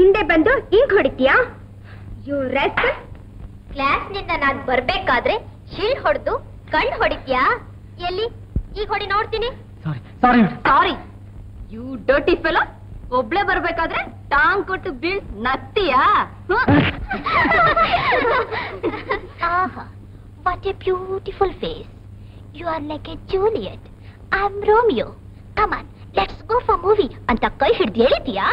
ಹಿಂದೆ ಬಂದು ಈಗ ಹೊಡಿತೀಯಾ? You rest. ಕ್ಲಾಸ್ನಿಂದ ನಾನ್ ಬರ್ಬೇಕಾದ್ರೆ ಶೀಲ್ ಹೊಡೆದು ಕಣ್ ಹೊಡಿತೀಯಾ? ಎಲ್ಲಿ? ಈಗ ಹೊಡಿ ನೋಡ್ತೀನಿ. Sorry sorry sorry you dirty fellow ಒಬ್ಳೆ ಬರ್ಬೇಕಾದ್ರೆ ಟಾಂಗ್ ಕೊಟ್ಟು ಬೀಳ್ ನಗ್ತೀಯಾ? What a beautiful face you are like a Juliet I am Romeo come on let's go for movie ಅಂತ ಕೈ ಹಿಡ್ದು ಹೇಳಿದ್ಯಾ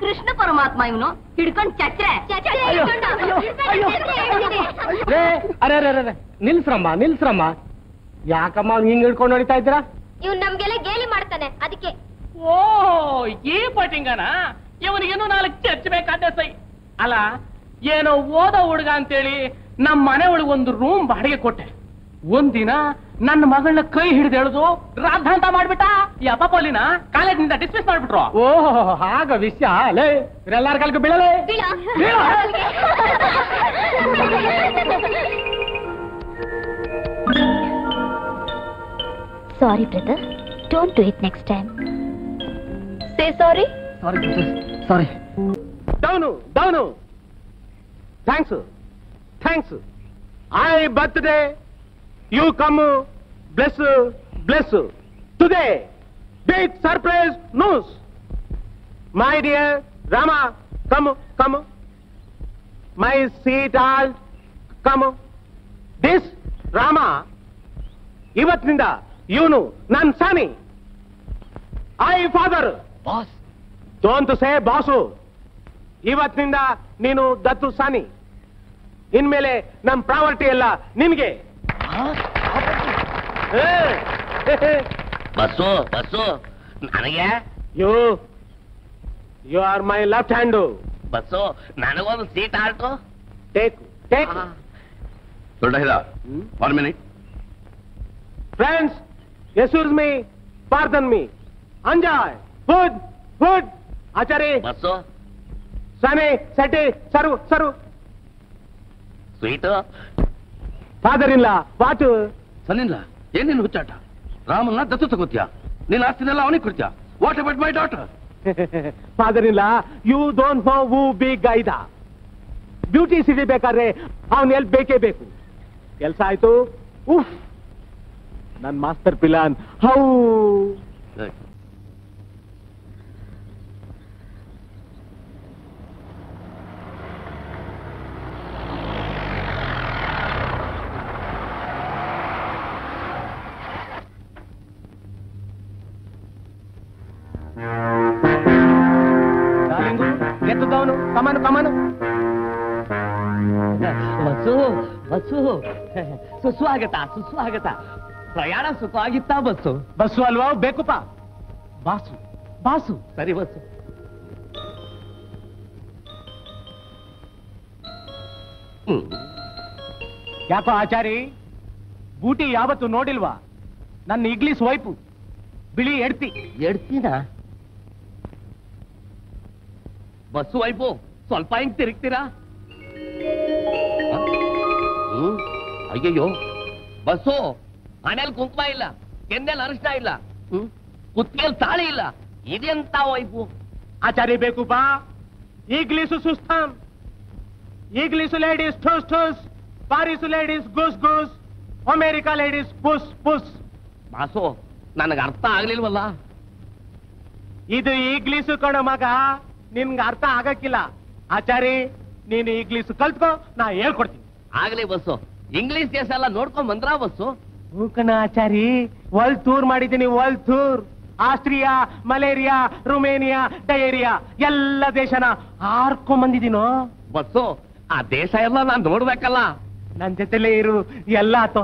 ಕೃಷ್ಣ ಪರಮಾತ್ಮ ಇವನು. ಹಿಡ್ಕೊಂಡ್ ಚಚ್ರೆ. ಅರೆ ಅರೆ ನಿಲ್ಸ್ರಮ್ಮ ನಿಲ್ಸ್ರಮ್ಮ. ಯಾಕಮ್ಮ ಅವ್ನು ಹಿಂಗ್ ಹಿಡ್ಕೊಂಡು ಹೊಡಿತಾ ಇದ್ದೀರಾ? ಇವ್ ನಮ್ಗೆಲ್ಲ ಗೇಲಿ ಮಾಡ್ತಾನೆ ಅದಕ್ಕೆ. ಓ ಈ ಪಟಿಂಗನ? ಇವನಿಗೇನು ನಾಲ್ಕು ಚರ್ಚಬೇಕಾದ ಸೈ. ಅಲ್ಲ ಏನೋ ಓದೋ ಹುಡುಗ ಅಂತೇಳಿ ನಮ್ಮ ಮನೆ ಒಳಗೊಂದು ಒಂದು ರೂಮ್ ಬಾಡಿಗೆ ಕೊಟ್ಟೆ. ಒಂದಿನ ನನ್ನ ಮಗಳನ್ನ ಕೈ ಹಿಡಿದು ಎಳೆದು ರಾಧಾಂತ ಮಾಡ್ಬಿಟ್ಟ? ಈ ಅಪ್ಪ ಪೋಲಿನ ಕಾಲೇಜಿನಿಂದ ಡಿಸ್ಮಿಸ್ ಮಾಡ್ಬಿಟ್ರು. ಓಹೋ ಹಾಗ ವಿಷಯ ಲೇ ಇವರೆಲ್ಲಾರ ಕಾಲಕ್ಕೆ ಬೀಳಲೇ? ಬೀಳು. Sorry brother don't do it next time say sorry sorry sorry down down thanks thanks I birthday you come bless bless today big surprise news my dear Rama come come my seat all come this Rama ಇವತ್ತಿನಿಂದ ಇವನು ನನ್ sonny I father boss don't say boss ಇವತ್ತಿನಿಂದ ನೀನು ದತ್ತು ಸಾನಿ ಇನ್ಮೇಲೆ ನಮ್ಮ property ಎಲ್ಲ ನಿನ್ಗೆ. ಬಸ್ಸು ಬಸ್ಸು ನನಗೆ you you are my left hand boss ನನಗೊಂದು ಸೀಟ್ ಆಲ್ಟು ಟೇಕ್ ಟೇಕ್ ದೊಡ್ಡ ಹಿರ one minute friends excuse me pardon me enjoy food food Achari boss sonny ಸೆಟಿ ಸರು ಸರು ಸ್ವೀಟು ಫಾದರ್ ಇಲ್ಲ ವಾಟು ಸನ್ನಿಲ್ಲ ಏನೇನು ಹುಚ್ಚಾಟ? ರಾಮನ್ನ ದತ್ತು ತಗೋತಿಯ? ನಿನ್ನ ಆಸ್ತಿನೆಲ್ಲ ಅವನಿಗೆ ಕೊಡ್ತೀಯಾ? What about my daughter father ಇಲ್ಲ you don't know who big ಗೈದ. Beauty city ಬೇಕಾದ್ರೆ ಅವನ್ ಎಲ್ ಬೇಕೇ ಬೇಕು. ಕೆಲಸ ಆಯ್ತು. ಉಫ್ ನನ್ ಮಾಸ್ಟರ್ ಪಿಲಾನ್ ಹೌ. ಸುಸ್ವಾಗತ ಸುಸ್ವಾಗತ. ಪ್ರಯಾಣ ಸುಖವಾಗಿತ್ತ ಬಸ್ಸು. ಬಸ್ಸು ಅಲ್ವಾ? ಬೇಕುಪ್ಪ ಬಾಸು ಬಾಸು. ಸರಿ ಬಸ್ಸು. ಯಾಕೋ ಆಚಾರಿ? ಬೂಟಿ ಯಾವತ್ತು ನೋಡಿಲ್ವಾ? ನನ್ನ ಇಗ್ಲಿಸ್ ವೈಪು ಬಿಳಿ ಎಡ್ತಿ. ಎಡ್ತೀನ? ಬಸ್ಸು ವೈಪು ಸ್ವಲ್ಪ ಹಿಂಗ್ ತಿರುಗ್ತೀರಾ? ಅಯ್ಯಯ್ಯೋ. ಬಸ್ಸು ಮನೇಲಿ ಕುಂಕುಮ ಇಲ್ಲ ಕೆಂದೇಲಿ ಅರಿಶಿನ ಇಲ್ಲ ಕುತ್ತಿಗೆಲ್ ತಾಳಿ ಇಲ್ಲ. ಇದೆಂತ ವೈಪು? ಆಚಾರಿ ಬೇಕು ಬಾ ಈಗ್ಲೀಸು ಸುಸ್ತಾನ್. ಈಗ್ಲೀಸು ಲೇಡೀಸ್ ಠೂಸ್ ಠೂಸ್. ಪಾರಿಸು ಲೇಡೀಸ್ ಗುಸ್ ಗುಸ್. ಅಮೇರಿಕಾ ಲೇಡೀಸ್ ಪುಸ್ ಪುಸ್. ಬಾಸು ನನಗೆ ಅರ್ಥ ಆಗ್ಲಿಲ್ವಲ್ಲ? ಇದು ಈಗ್ಲೀಸು ಕಣ ಮಗ. ನಿನ್ಗೆ ಅರ್ಥ ಆಗಕ್ಕಿಲ್ಲ. ಆಚಾರಿ ನೀನು ಈಗ್ಲೀಸು ಕಲ್ತ್ಕೋ ನಾ ಹೇಳ್ಕೊಡ್ತೀನಿ. ಆಗ್ಲಿ ಬಸ್ಸು. ಇಂಗ್ಲಿಷ್ ದೇಶ ಎಲ್ಲ ನೋಡ್ಕೊಂಡ್ ಬಂದ್ರ ಬಸ್ಸು? ಹ್ಞೂ ಕಣ ಆಚಾರಿ ವರ್ಲ್ಡ್ ಟೂರ್ ಮಾಡಿದ್ದೀನಿ world tour Austria malaria Romania diarrhoea ಎಲ್ಲ ದೇಶನ ಹಾರ್ಕೊಂಡ್ ಬಂದಿದ್ದೀನೋ? ಬಸ್ಸು ಆ ದೇಶ ಎಲ್ಲ ನಾನ್ ನೋಡ್ಬೇಕಲ್ಲ. ನನ್ ಜೊತೆಲೇ ಇರು ಎಲ್ಲ ಆತೋ.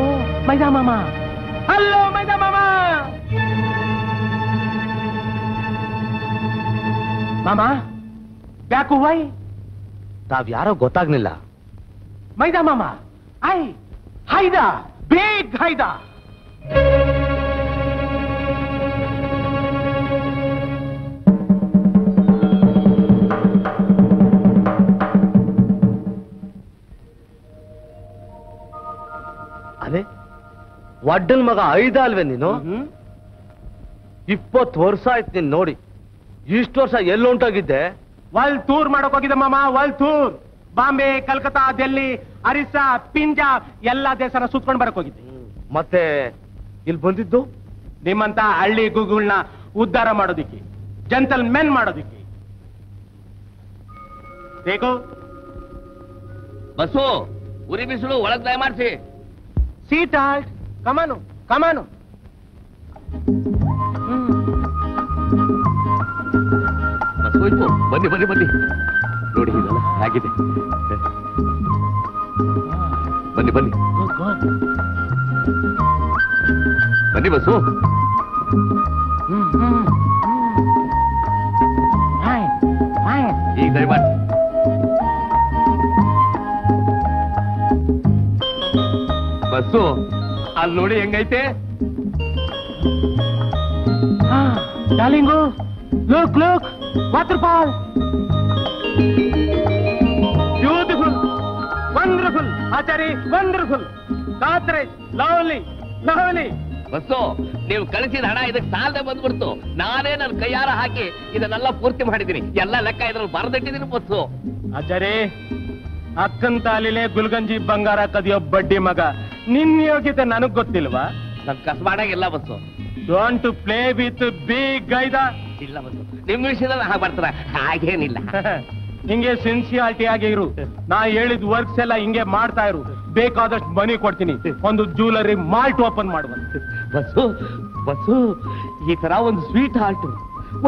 ಓ ಮೈದಾ ಮಾಮ. ಹಲೋ ಮೈದಾ ಮಾಮ. ಮಾಮ ಬ್ಯಾಕು ವೈ? ತಾವ್ ಯಾರೋ ಗೊತ್ತಾಗ್ಲಿಲ್ಲ. ಮೈದಾ ಮಾಮ. ಐ ಹೈದಾ ಬೇಗ್ ಹೈದಾ. ಅದೇ ವಡ್ಡನ್ ಮಗ ಐದ ಅಲ್ವೇ ನೀನು? ಇಪ್ಪತ್ತು ವರ್ಷ ಆಯ್ತು ನೀನು ನೋಡಿ. ಇಷ್ಟು ವರ್ಷ ಎಲ್ಲಿ ವಲ್ ತೂರ್ ಮಾಡಕ್ ಹೋಗಿದ್ದೆ ಮಾಮ ವಲ್ ಟೂರ್ ಬಾಂಬೆ ಕಲ್ಕತ್ತಾ ಡೆಲ್ಲಿ ಅರಿಸ್ಸಾ ಪಿಂಜಾಬ್ ಎಲ್ಲಾ ದೇಶನ ಸುತ್ಕೊಂಡು ಬರಕ್ ಹೋಗಿದ್ದೆ. ಮತ್ತೆ ಇಲ್ಲಿ ಬಂದಿದ್ದು? ನಿಮ್ಮಂತ ಹಳ್ಳಿ ಗುಗುಳ್ನ ಉದ್ಧಾರ ಮಾಡೋದಿಕ್ಕೆ ಜಂತಲ್ ಮೆನ್ ಮಾಡೋದಿಕ್ಕೆ. ಬೇಕು? ಬಸ್ಸು ಉರಿ ಬಿಸಿಲು ಒಳಗ್ ದಯಮಾಡ್ಸಿ ಸೀಟ್ ಆಲ್ಟ್ ಕಮಾನು ಕಮಾನು. ಬಸ್ ಹೋಯ್ತು. ಬನ್ನಿ ಬನ್ನಿ ಬನ್ನಿ. ನೋಡಿ ಇದೆಲ್ಲ ಆಗಿದೆ ಬನ್ನಿ ಬನ್ನಿ. ಬನ್ನಿ ಬಸ್ಸು ಈಗ ದಯಮಾಡಿ ಬಸ್ಸು ಅಲ್ಲಿ ನೋಡಿ ಹೆಂಗೈತೆ? Darling, look look waterfall beautiful wonderful Achari wonderful ಕಾತ್ರೆ lovely lovely bus ನೀವು ಕಳಿಸಿದ ಹಣ ಇದಕ್ಕೆ ಸಾಲದೆ ಬಂದ್ಬಿಡ್ತು. ನಾನೇ ನನ್ನ ಕೈಯಾರ ಹಾಕಿ ಇದನ್ನೆಲ್ಲ ಪೂರ್ತಿ ಮಾಡಿದ್ದೀನಿ. ಎಲ್ಲ ಲೆಕ್ಕ ಇದ್ರಲ್ಲಿ ಬರೆದಿಟ್ಟಿದ್ದೀನಿ ಬಸ್ಸು. ಆಚಾರಿ ಅಕ್ಕನ್ ತಾಲಿಲೆ ಗುಲ್ಗಂಜಿ ಬಂಗಾರ ಕದಿಯೋ ಬಡ್ಡಿ ಮಗ. ನಿನ್ ಯೋಗ್ಯತೆ ನನಗ್ ಗೊತ್ತಿಲ್ವಾ? ನನ್ ಕಸ್ಬಾಡಾಗಿಲ್ಲ boss. Don't to play with big ಗೈದ ಇಲ್ಲ ಬಸ್ಸು. ನಿಮ್ ವಿಷಯದಲ್ಲಿ ಹಾಗೆ ಬರ್ತಾರ ಹಾಗೇನಿಲ್ಲ. ಹಿಂಗೆ ಸಿನ್ಸಿಯಾರಿಟಿ ಆಗಿ ಇರು. ನಾ ಹೇಳಿದ ವರ್ಕ್ಸ್ ಎಲ್ಲ ಹಿಂಗೆ ಮಾಡ್ತಾ ಇರು. ಬೇಕಾದಷ್ಟು ಮನಿ ಕೊಡ್ತೀನಿ. ಒಂದು ಜ್ಯೂಲರಿ ಮಾಲ್ಟ್ ಓಪನ್ ಮಾಡುವ. ಬಸ್ಸು ಬಸ್ಸು ಈ ತರ ಒಂದು ಸ್ವೀಟ್ ಹಾಲ್ಟ್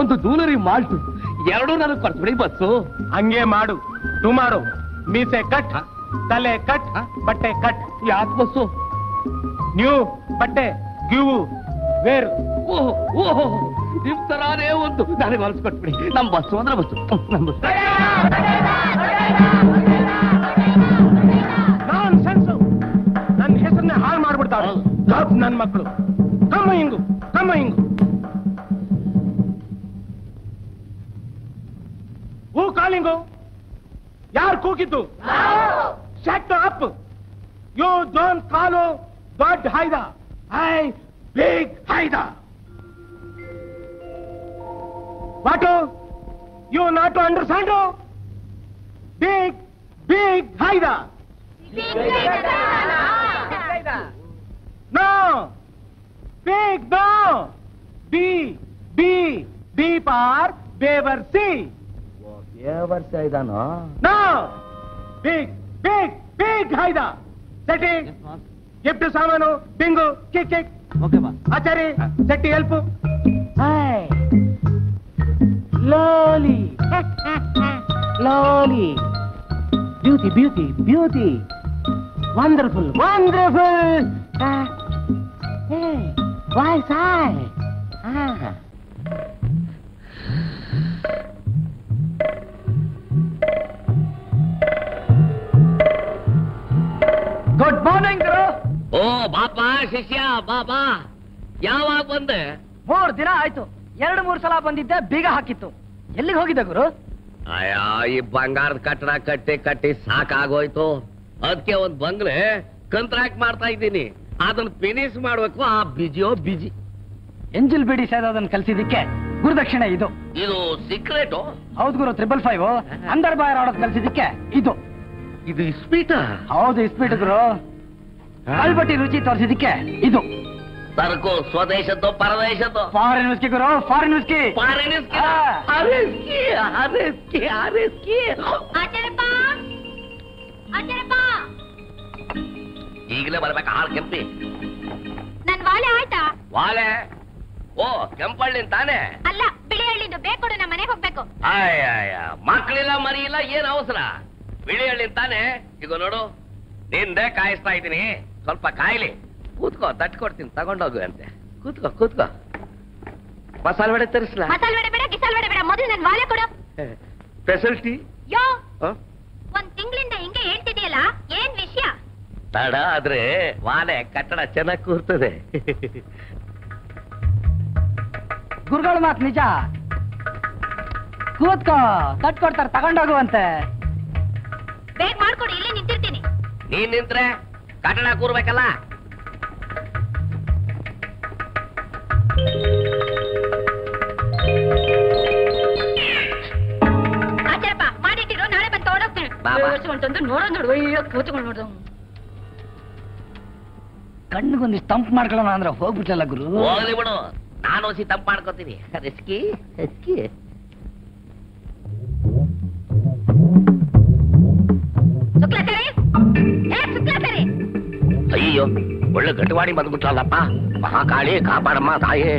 ಒಂದು ಜ್ಯೂಲರಿ ಮಾಲ್ಟ್ ಎರಡೂ ನನಗೆ ಕೊಡ್ತೀನಿ ಬಸ್ಸು ಹಂಗೆ ಮಾಡು. ಟುಮಾರೋ ಮೀಸೆ ಕಟ್ ತಲೆ ಕಟ್ ಬಟ್ಟೆ ಕಟ್ ಯಾಕೆ ಬಸ್ಸು ನ್ಯೂ ಬಟ್ಟೆ ಗಿವು ವೇರ್ ಓಹೋ ಓಹ್ ನಿಮ್ ತರಾನೇ ಒಂದು. ನನಗೆ ಹೊಲಿಸ್ಕೊಟ್ಬಿಡಿ ನಮ್ ಬಸ್ಸು ಅಂದ್ರೆ ಬಸ್ಸು. ನಮ್ ಬಸ್ಸು. ನಾನ್ ಸೆನ್ಸು ನನ್ನ ಹೆಸರನ್ನ ಹಾಳು ಮಾಡ್ಬಿಡ್ತಾಳೆ ನನ್ನ ನನ್ ಮಕ್ಕಳು. ತಮ್ಮ ಹಿಂಗು ತಮ್ಮ ಹಿಂಗು ಹೂ ಕಾಲಿಂಗು. ಯಾರು ಕೂಗಿದ್ದು? ಶಟ್ ಅಪ್ ಯು ಜೋನ್ ಕಾಲು ದೊಡ್ಡ ಹೈದ I big ಹೈದ what you not to understand big big ಹೈದ No! Big no! B, B, B for Beaver C. ವರ್ಷ ಇದಾನೋ No! Big, big, big Haida. Seti, gift ಸಾಮಾನು ಬಿಂಗು kick kick okay ಬಾ Achari Shetty help hi lovely lovely beauty beauty beauty wonderful wonderful voice hi good morning ಗುರು ಓ ಬಾಪಾ ಶಿಷ್ಯ ಬಾಬಾ ಯಾವಾಗ ಬಂದೆ? ಮೂರು ದಿನ ಆಯ್ತು. ಎರಡು ಮೂರು ಸಲ ಬಂದಿದ್ದೆ ಬೀಗ ಹಾಕಿತ್ತು. ಎಲ್ಲಿಗೆ ಹೋಗಿದ್ದೆ ಗುರು? ಅಯ್ಯ ಈ ಬಂಗಾರದ ಕಟ್ಟಡ ಕಟ್ಟಿ ಕಟ್ಟಿ ಸಾಕಾಗೋಯ್ತು. ಅದಕ್ಕೆ ಒಂದ್ ಬಂಗ್ಲೆ ಕಂತ್ರಾಕ್ಟ್ ಮಾಡ್ತಾ ಇದ್ದೀನಿ. ಅದನ್ನ ಫಿನಿಶ್ ಮಾಡ್ಬೇಕು ಆ ಬಿಜಿಯೋ ಬಿಜಿ ಎಂಜಿಲ್ ಬಿಡಿ ಸೇದೋದನ್ನ ಕಲ್ಸಿದಿಕ್ಕೆ ಗುರುದಕ್ಷಿಣೆ ಇದು. ಇದು ಸೀಕ್ರೆಟ್ ಹೌದು ಗುರು ತ್ರಿಬಲ್ ಫೈವ್ ಅಂದರ್ ಬಾಯರ್ ಆಡೋದ್ ಕಲ್ಸಿದಿಕ್ಕೆ ಇದು. ಇದು ಇಸ್ಪೀಟ ಹೌದು ಇಸ್ಪೀಟ್ ಗುರು. ಕಾಲ್ಬಟ್ಟಿ ರುಚಿ ತೋರಿಸಿದಿಕ್ಕೆ ಇದು. ಸರಕು ಸ್ವದೇಶದ್ದು ಪರದೇಶದ್ದು. ಫಾರಿನ್ ವಿಸ್ಕಿ ಗುರು ಫಾರಿನ್ ವಿಸ್ಕಿ ಫಾರಿನ್ ಅರೆಸ್ಕಿ ಅರೆಸ್ಕಿ ಅರೆಸ್ಕಿ ಆಚಾರಪ್ಪ ಆಚಾರಪ್ಪ ಈಗಲೇ ಬರ್ಬೇಕು ಹಾಳು ಕೆಂಪಿ. ನನ್ ವಾಲೆ ಆಯ್ತಾ? ವಾಲೆ? ಓ ಕೆಂಪಳ್ಳಿ ತಾನೆ? ಅಲ್ಲ ಬಿಳಿ ಹಳ್ಳಿಂದು ಬೇಕು ನಮ್ಮ ಮನೆಗೆ ಹೋಗ್ಬೇಕು. ಅಯ್ಯ ಮಕ್ಕಳಿಲ್ಲ ಮರಿ ಇಲ್ಲ ಏನ್ ಅವಸರ? ಬಿಳಿ ಹಳ್ಳಿ ತಾನೆ? ಈಗ ನೋಡು ನಿಂದೆ ಕಾಯಿಸ್ತಾ ಇದ್ದೀನಿ. ಸ್ವಲ್ಪ ಕಾಯ್ಲಿ. ಕೂತ್ಕೋ ತಟ್ ಕೊಡ್ತೀನಿ ತಗೊಂಡೋಗು ಅಂತೆ. ಕೂತ್ಕೋ ಕೂತ್ಕೋ. ಮಸಾಲ ವಡೆ ತರಿಸ್ಲಾ? ಮಸಾಲ ವಡೆ ಬೇಡ ಗಿಸಾಲ್ ವಡೆ ಬೇಡ. ಮೊದಲು ನನ್ನ ವಾಲೆ ಕೊಡು. ಫೆಸಿಲಿಟಿ ಯೋ ಒಂದ್ ತಿಂಗಳಿಂದ ಹಿಂಗೆ ಹೇಳ್ತಿದೆಯಲ್ಲ ಏನ್ ವಿಷಯ? ತಡ ಆದ್ರೆ ವಾಲೆ ಕಟ್ಟಡ ಚೆನ್ನಾಗಿ ಕೂರ್ತದೆ. ಗುರುಗಳ ಮಾತು ನಿಜ. ಕೂತ್ಕೋ ತಟ್ ಕೊಡ್ತಾರೆ ತಗೊಂಡೋಗುವಂತೆ ಬೇಗ ಮಾಡ್ಕೊಡಿ ಇಲ್ಲಿ ನಿಂತಿರ್ತೀನಿ. ನೀನ್ ನಿಂತ್ರೆ ಕಟ್ಟಡ ಕೂರ್ಬೇಕಲ್ಲ? ಅಂತಂದು ನೋಡೋ ನೋಡು ಒಳ್ಳೆ ಕೂತ್ಕೊಂಡು ನೋಡ್ದ. ಕಣ್ಣಿಗೊಂದಿಷ್ಟು ತಂಪು ಮಾಡ್ಕೊಳ್ಳೋಣ ಅಂದ್ರೆ ಹೋಗ್ಬಿಟ್ಟಲ್ಲ ಗುರು? ಹೋಗ್ಲಿ ಬಿಡು. ನಾನು ಹೊಸಿ ತಪ್ಪು ಮಾಡ್ಕೋತೀನಿ. Risky risky. ಶುಕ್ಲಾಚಾರಿ ಏ ಶುಕ್ಲಾಚಾರಿ ಅಯ್ಯೋ ಒಳ್ಳೆ ಗಟ್ಟಿವಾಡಿ ಬಂದ್ಬಿಟ್ರಲ್ಲಪ್ಪ. ಮಹಾಕಾಳಿ ಕಾಪಾಡಮ್ಮ ತಾಯಿ.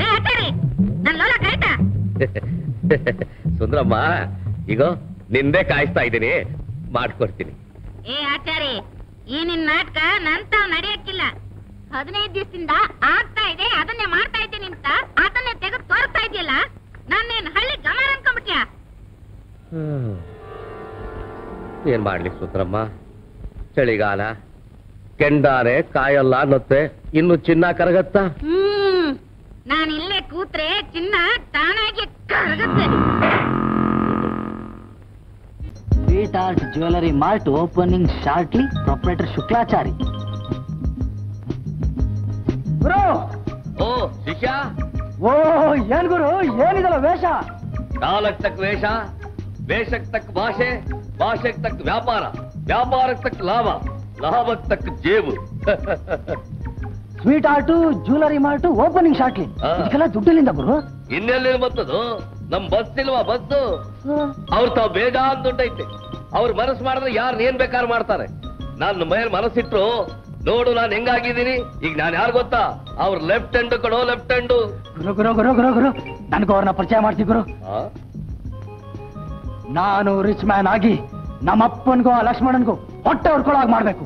ಏ ಆಚಾರಿ ನನ್ ಲೋಲ ಕಾಯ್ತಾ ಸುಂದ್ರಮ್ಮ ಈಗ ನಿಂದೆ ಕಾಯಿಸ್ತಾ ಇದ್ದೀನಿ. ಮಾಡ್ಕೊಡ್ತೀನಿ. ಏ ಆಚಾರಿ ಈ ನಿನ್ ನಾಟಕ ನಂತ ನಡೆಯಕ್ಕಿಲ್ಲ. ಹದಿನೈದು ದಿವಸದಿಂದ ಆಗ್ತಾ ಇದೆ ಅದನ್ನೇ ಮಾಡ್ತಾ ಇದ್ದೀನಿ ಅಂತ ಅದನ್ನೇ ತೆಗೆದು ತೋರ್ತಾ ಇದೆಯಲ್ಲ ನಾನೇನ್ ಹಳ್ಳಿ ಗಮನ ಅನ್ಕೊಂಡ್ಬಿಟ್ಯಾ? ಹ್ಮ್. ಏನ್ ಮಾಡ್ಲಿ ಸುಂದ್ರಮ್ಮ ಚಳಿಗಾಲ. ಕೆಂಡಾರೆ ಕಾಯಲ್ಲ ಅನ್ನತ್ತೆ. ಇನ್ನು ಚಿನ್ನ ಕರಗತ್ತಾ? ಹ್ಮ್. ನಾನಿಲ್ಲೇ ಇಲ್ಲೇ ಕೂತ್ರೆ ಚಿನ್ನ ತಾನಾಗಿ ಕರಗುತ್ತೆ. Sweet art jewellery mart opening shortly proprietor Shuklachari ಗುರು! ಓ ಶಿಷ್ಯ? ಓ ಏನ್ ಗುರು? ಏನಿದಲ್ಲ ವೇಷ? ಕಾಲಕ್ ತಕ್ಕ ವೇಷ ವೇಷಕ್ ತಕ್ಕ ಭಾಷೆ ಭಾಷೆಗ್ ತಕ್ಕ ವ್ಯಾಪಾರ ವ್ಯಾಪಾರಕ್ ತಕ್ಕ ಲಾಭ ಲಾಭಕ್ ತಕ್ಕ ಜೇಬು. Sweet art jewellery mart opening shortly ಆ. ಇದಕ್ಕೆಲ್ಲ ದುಡ್ಡಿಲ್ಲಿಂದ ಗುರು? ಇನ್ನೆಲ್ಲಿ ಬರ್ತದು ನಮ್ ಬಸ್ ಇಲ್ವಾ ಬಸ್ ಅವ್ರ ತಾವ್ ಅಂತ ದುಡ್ಡೈತೆ ಅವ್ರ ಮನಸ್ಸು ಮಾಡಿದ್ರೆ ಯಾರು ಏನ್ ಬೇಕಾದ್ರು ಮಾಡ್ತಾರೆ. ನಾನು ಮೇಲೆ ಮನಸ್ಸಿಟ್ರು ನೋಡು ನಾನು ಹೆಂಗಾಗಿದ್ದೀನಿ. ಈಗ ನಾನು ಯಾರು ಗೊತ್ತಾ? ಅವ್ರ ಲೆಫ್ಟ್ ಹ್ಯಾಂಡ್ ಕಡೋ ಲೆಫ್ಟ್ ಹ್ಯಾಂಡು ಗುರು ಗುರು ಗುರು ಗುರು ಗುರು. ನನಗೂ ಅವ್ರನ್ನ ಪರಿಚಯ ಮಾಡ್ತಿ ಗುರು. ನಾನು ರಿಚ್ ಮ್ಯಾನ್ ಆಗಿ ನಮ್ಮ ಅಪ್ಪನ್ಗೂ ಆ ಲಕ್ಷ್ಮಣನ್ಗೂ ಹೊಟ್ಟೆ ಹೊಡ್ಕೊಳ್ಳೋ ಹಾಗೆ ಮಾಡ್ಬೇಕು.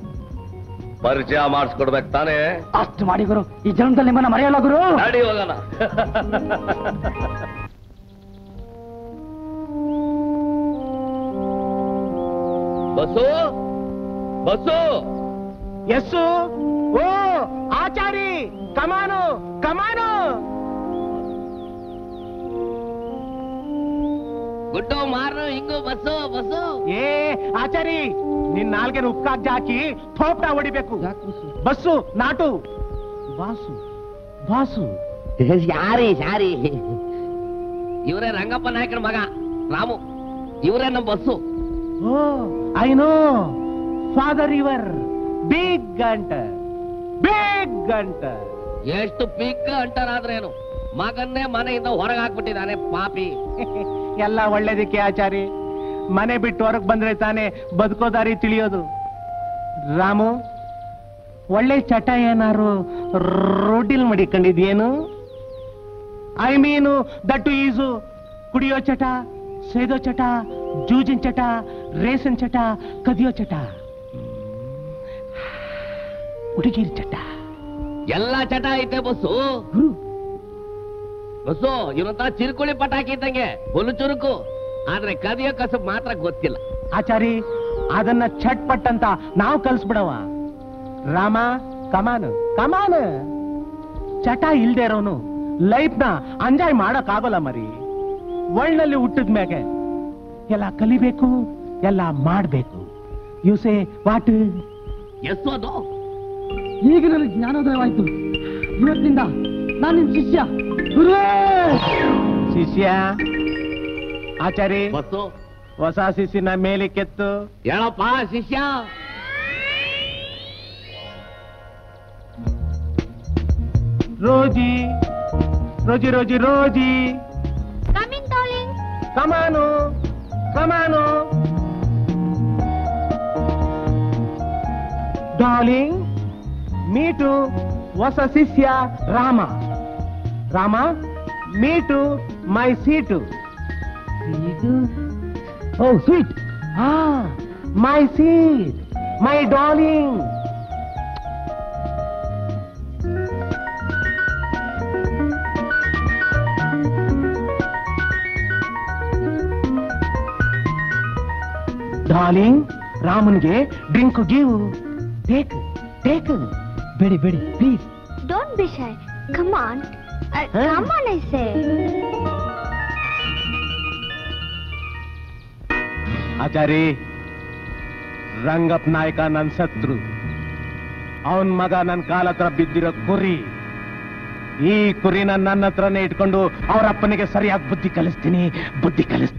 ಪರಿಚಯ ಮಾಡಿಸ್ಕೊಡ್ಬೇಕು ತಾನೇ. ಅಷ್ಟು ಮಾಡಿ ಗುರು. ಈ ಜನ್ಮದಲ್ಲಿ ನಿಮ್ಮನ್ನ ಮರೆಯಲ್ಲ ಗುರು. ನಡಿ ಹೋಗೋಣ. Bus? Bus? Yes? O Achari come on come on! ಗುಡ್ಡು ಮಾರು ಹಿಂಗು ಬಸ್ಸು ಬಸ್ಸು? ಏ ಆಚಾರಿ ನಿನ್ ನಾಲ್ಗೆನ ಉಪ್ಕಾಗ್ಜ ಹಾಕಿ ಥೋಪ್ಟ ಹೊಡಿಬೇಕು. ಬಸ್ಸು ನಾಟು. Boss boss. ಯಾರಿ ಯಾರಿ? ಇವರೇ ರಂಗಪ್ಪ ನಾಯಕನ ಮಗ ರಾಮು. ಇವರೇ ನಮ್ಮ bus. O I know father ಇವರ್ ಬಿಗ್ ಗಂಟ ಬಿಗ್ ಗಂಟ ಎಷ್ಟು ಬಿಗ್ ಅಂಟರಾದ್ರೇನು ಮಗನ್ನೇ ಮನೆಯಿಂದ ಹೊರಗೆ ಹಾಕ್ಬಿಟ್ಟಿದ್ದಾನೆ ಪಾಪಿ. ಎಲ್ಲ ಒಳ್ಳೇದಕ್ಕೆ ಆಚಾರಿ. ಮನೆ ಬಿಟ್ಟು ಹೊರಗೆ ಬಂದ್ರೆ ತಾನೇ ಬದುಕೋದಾರಿ ತಿಳಿಯೋದು. ರಾಮು ಒಳ್ಳೆ ಚಟ ಏನಾರು ರೋಡಿಲ್ ಮಡಿಕೊಂಡಿದ್ಯೇನು? ಐ ಮೀನು ದಟ್ಟು ಈಸು ಕುಡಿಯೋ ಚಟ ಸೇದೋ ಚಟ ಜೂಜಿನ ಚಟ ರೇಸನ್ ಚಟ ಕದಿಯೋ ಚಟ. ಹುಡುಗಿರ್ ಚಟ. ಎಲ್ಲಾ ಚಟ ಐತೆ ಬಸ್ಸು. ಬಸ್ಸು ಇವನಂತ ಚಿರುಕುಳಿ ಪಟಾಕಿ ಇದ್ದಂಗೆ ಹುಲ್ಲು ಚುರುಕು. ಆದ್ರೆ ಕದಿಯೋ ಕಸಬ್ ಮಾತ್ರ ಗೊತ್ತಿಲ್ಲ. ಆಚಾರಿ ಅದನ್ನ ಚಟ್ಪಟ್ ಅಂತ ನಾವು ಕಲ್ಸ್ಬಿಡವ. ರಾಮ ಕಮಾನ್ ಕಮಾನ್. ಚಟ ಇಲ್ದೇ ಇರೋನು ಲೈಫ್ನ ಎಂಜಾಯ್ ಮಾಡಕ್ ಆಗೋಲ್ಲ ಮರಿ. ಒಳ್ನಲ್ಲಿ ಹುಟ್ಟಿದ ಮ್ಯಾಗೆ ಎಲ್ಲ ಕಲಿಬೇಕು ಎಲ್ಲ ಮಾಡಬೇಕು. ಯು ಸೇ ವಾಟ್ ಎಸ್ ಅದು ಈಗ ನನಗೆ ಜ್ಞಾನೋದಯವಾಯ್ತು. ಇವತ್ತಿಂದ ನಾನು ನಿಮ್ ಶಿಷ್ಯ ಗುರು ಶಿಷ್ಯ ಆಚಾರಿ ಬಸ್ಸು ಹೊಸ ಶಿಷ್ಯನ ಮೇಲೆ ಕೆತ್ತು. ಹೇಳಪ್ಪ ಶಿಷ್ಯ. ರೋಜಿ ರೋಜಿ ರೋಜಿ ರೋಜಿ. ಕಮಾನು ಕಮಾನು ಡಾರ್ಲಿಂಗ್ ಮೀಟು ಹೊಸ ಶಿಷ್ಯ Rama Rama meet my seat O sweet ಹಾ ಮೈ ಸೀಟ್ ಮೈ ಡಾರ್ಲಿಂಗ್ ರಾಮನ್ಗೆ ಡ್ರಿಂಕ್ ಗಿವ್ ಟೇಕ್ ಟೇಕ್ ಬೇಡಿ ಬೇಡಿ please don't be shy come on come on I say Achari Rangappa Nayaka ನನ್ನ ಶತ್ರು ಅವನ್ ಮಗ ನನ್ನ ಕಾಲ ಹತ್ರ ಬಿದ್ದಿರೋ ಕುರಿ ಈ ಕುರಿನ ನನ್ನ ಹತ್ರನೇ ಇಟ್ಕೊಂಡು ಅವರಪ್ಪನಿಗೆ ಸರಿಯಾಗಿ ಬುದ್ಧಿ ಕಲಿಸ್ತೀನಿ ಬುದ್ಧಿ ಕಲಿಸ್ತೀನಿ.